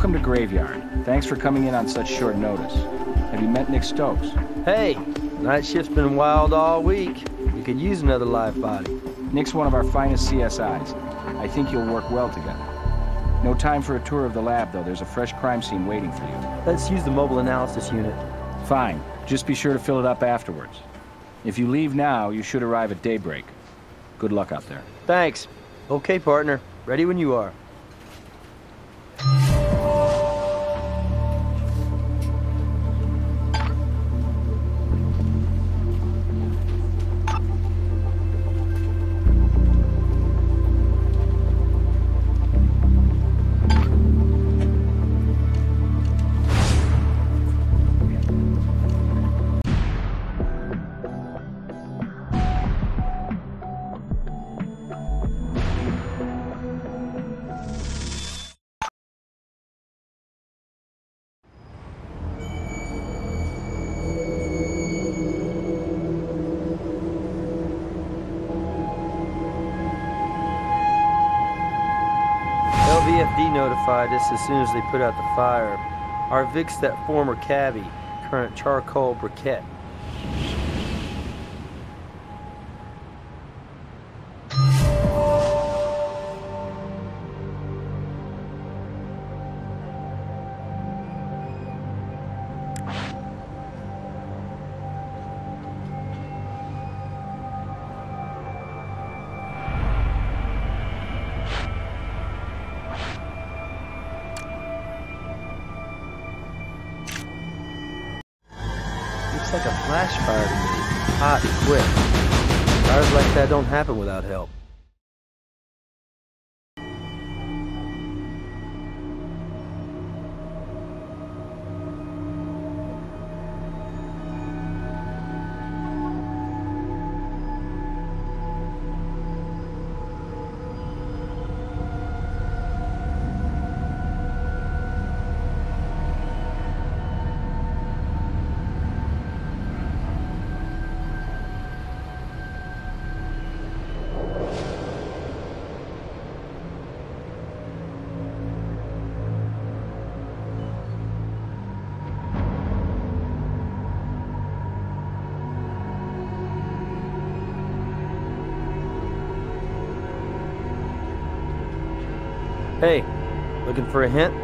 Welcome to Graveyard. Thanks for coming in on such short notice. Have you met Nick Stokes? Hey, night shift's been wild all week. You could use another live body. Nick's one of our finest CSIs. I think you'll work well together. No time for a tour of the lab, though. There's a fresh crime scene waiting for you. Let's use the mobile analysis unit. Fine. Just be sure to fill it up afterwards. If you leave now, you should arrive at daybreak. Good luck out there. Thanks. Okay, partner. Ready when you are. Notified us as soon as they put out the fire. Our Vic's that former cabbie, current charcoal briquette. Fires like that don't happen without help. Hey, looking for a hint?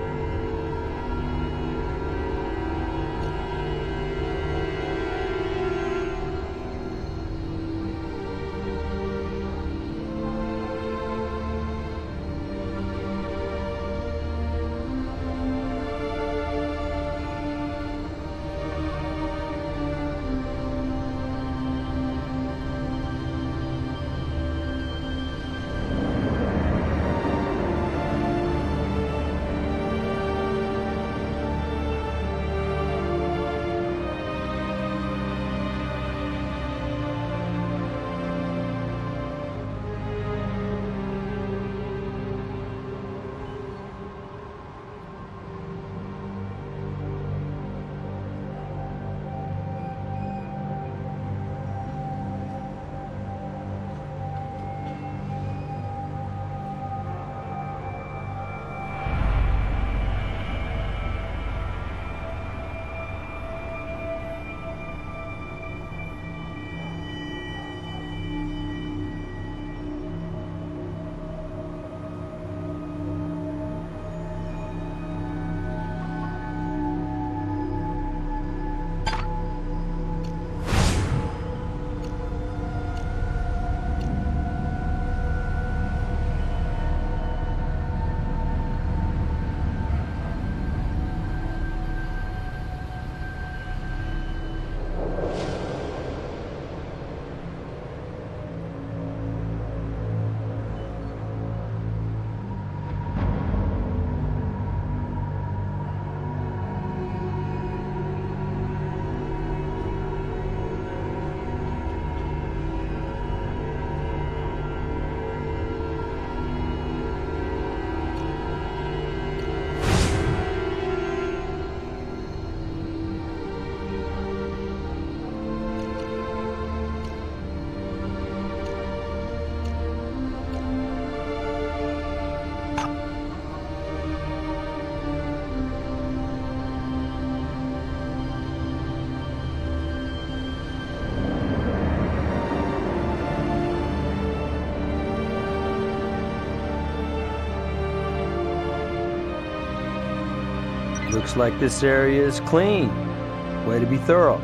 Like this area is clean. Way to be thorough.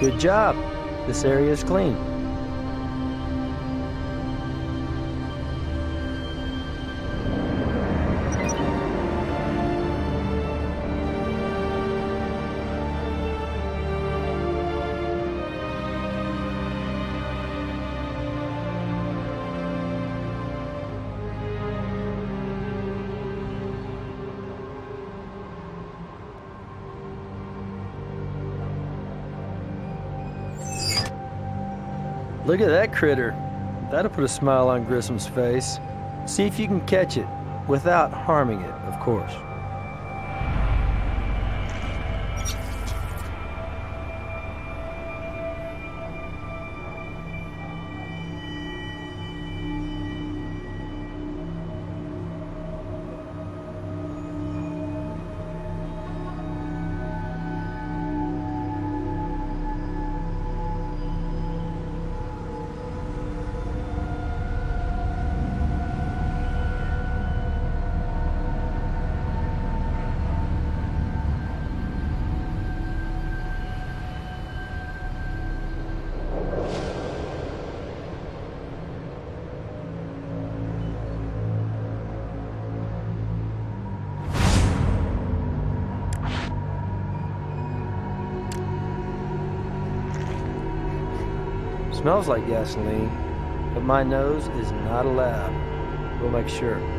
Good job. This area is clean. Look at that critter. That'll put a smile on Grissom's face. See if you can catch it, without harming it, of course. Smells like gasoline, but my nose is not a lab. We'll make sure.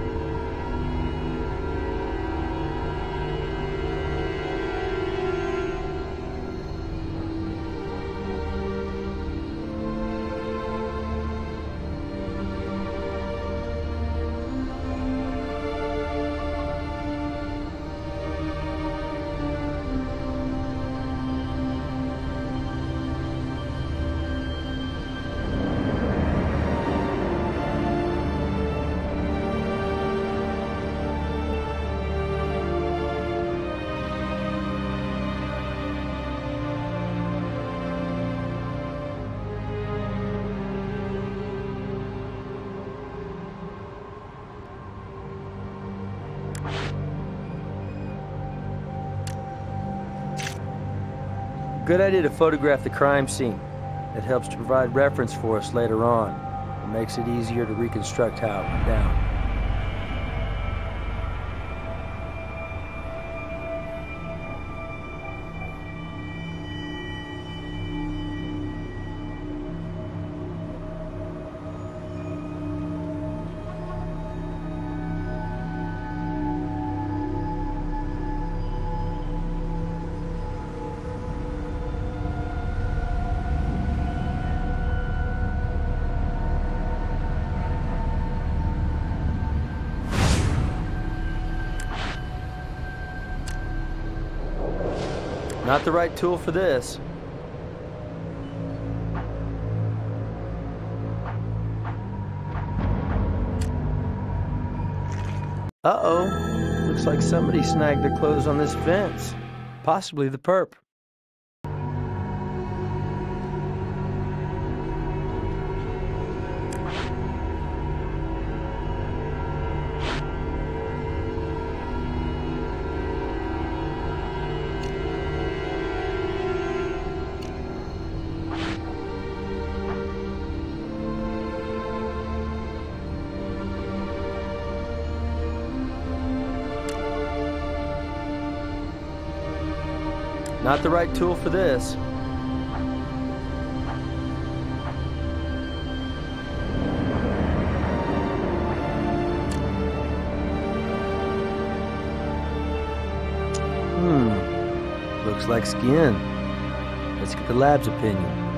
Good idea to photograph the crime scene. It helps to provide reference for us later on. It makes it easier to reconstruct how it went down. Not the right tool for this. Uh-oh. Looks like somebody snagged their clothes on this fence. Possibly the perp. Not the right tool for this. Hmm. Looks like skin. Let's get the lab's opinion.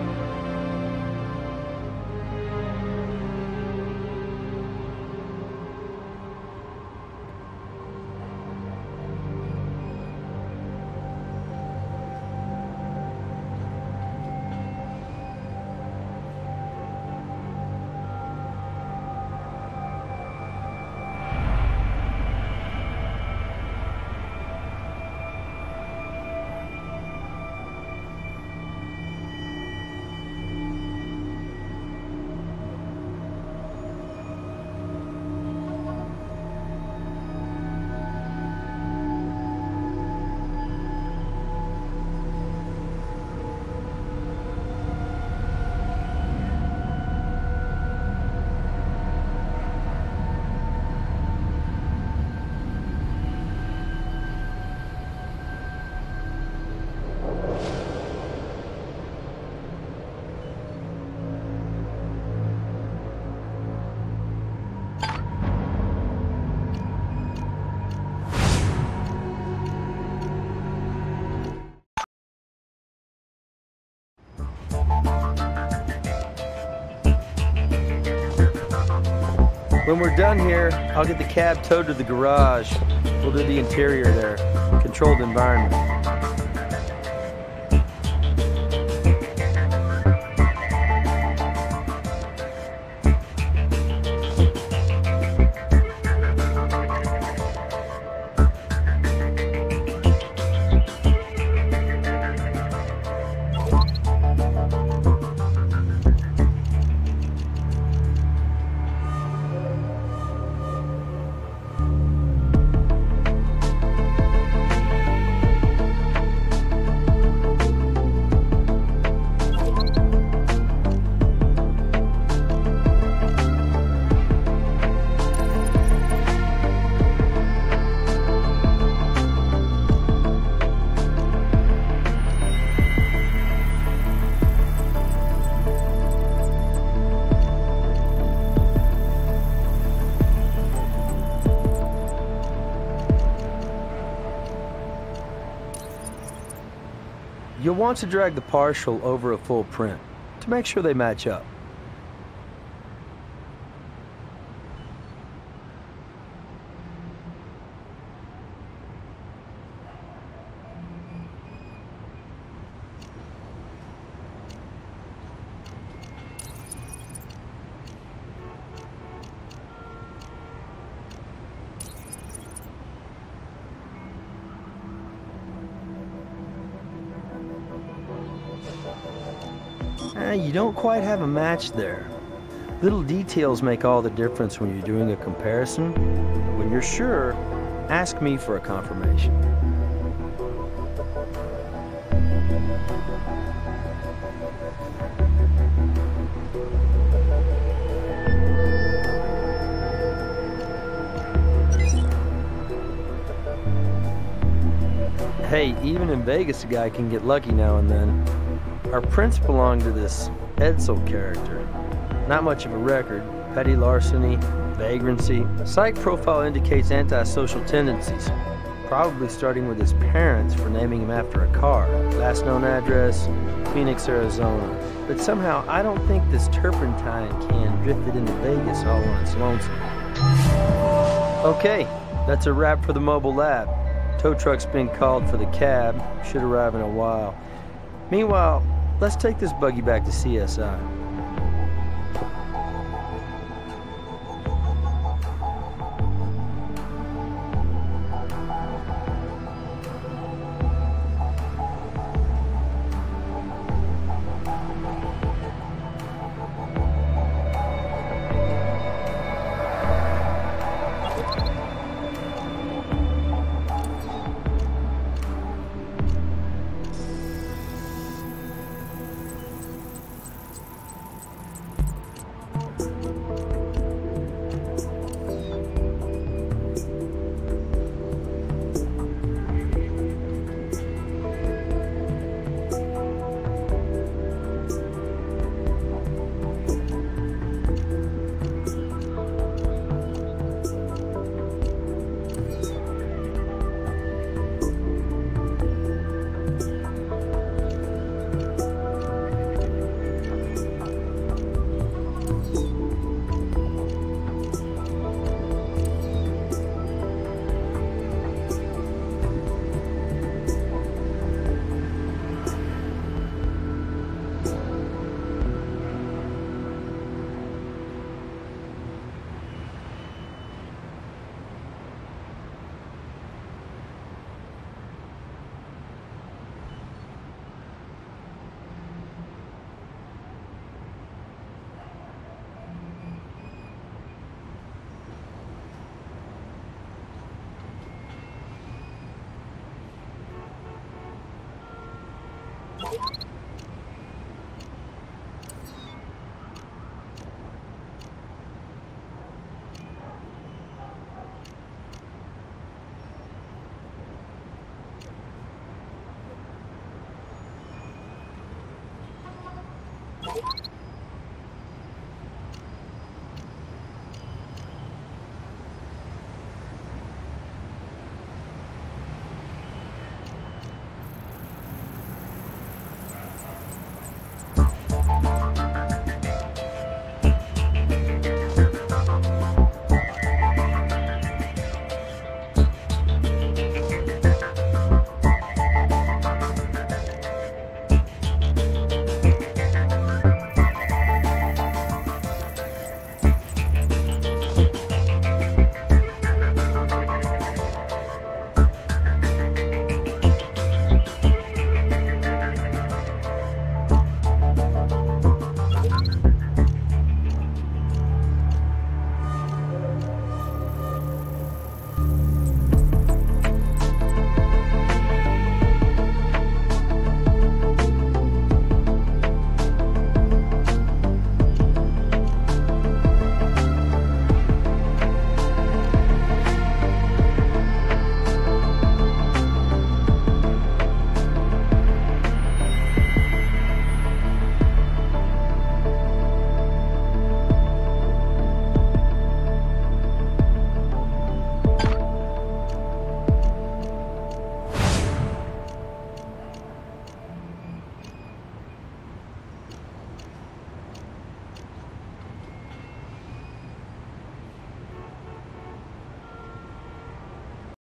When we're done here, I'll get the cab towed to the garage. We'll do the interior there. Controlled environment. Want to drag the partial over a full print to make sure they match up. You don't quite have a match there. Little details make all the difference when you're doing a comparison. When you're sure, ask me for a confirmation. Hey, even in Vegas, a guy can get lucky now and then. Our prints belong to this Edsel character. Not much of a record. Petty larceny, vagrancy. Psych profile indicates antisocial tendencies. Probably starting with his parents for naming him after a car. Last known address, Phoenix, Arizona. But somehow I don't think this turpentine can drifted into Vegas all on its lonesome. Okay, that's a wrap for the mobile lab. Tow truck's been called for the cab. Should arrive in a while. Meanwhile, let's take this buggy back to CSI.